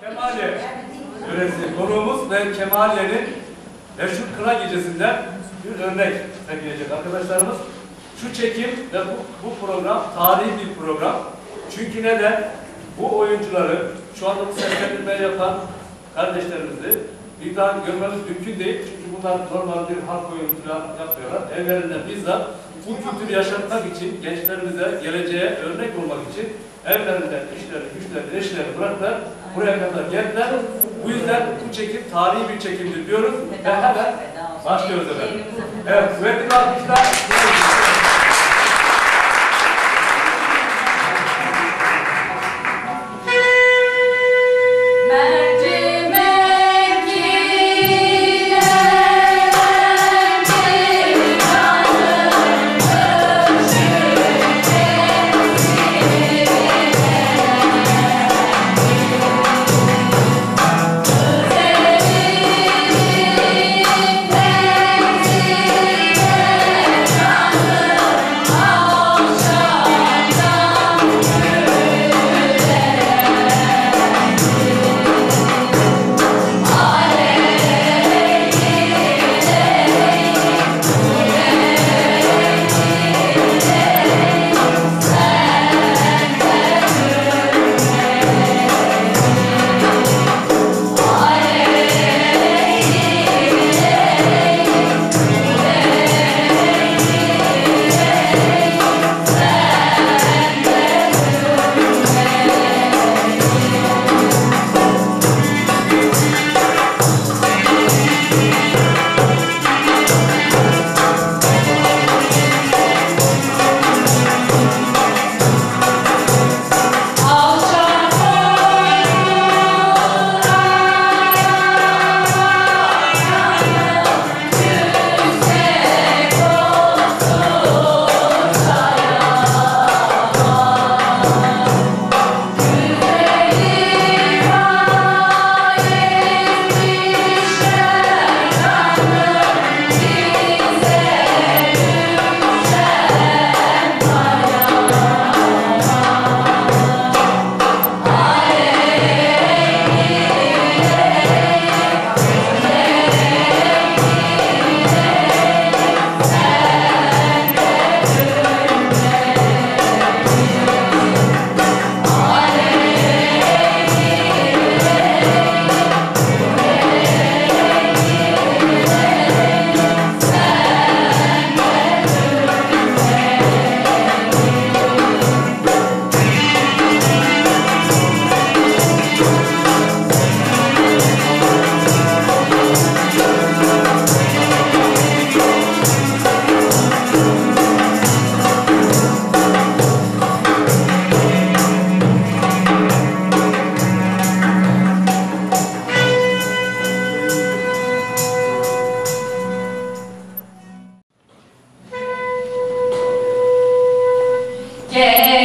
Kemaliye yöresi konuğumuz ve Kemaliye'nin meşhur kına gecesinden bir örnek sergileyecek arkadaşlarımız. Şu çekim ve bu, bu program tarihi bir program. Çünkü neden? Bu oyuncuları şu anda bu seslendirmeyi yapan kardeşlerimizi bir daha görmemiz mümkün değil. Çünkü bunlar normal bir halk oyunu yapmıyorlar. Evlerinden bizzat bu kültürü yaşatmak için, gençlerimize, geleceğe örnek olmak için evlerinden, işlerini, güçlerini, eşlerini bıraktılar. Buraya kadar geldiler. Bu yüzden bu çekim tarihi bir çekimdir diyoruz. Ve hemen başlıyoruz efendim. Evet, kuvvetli alkışlar. Yeah.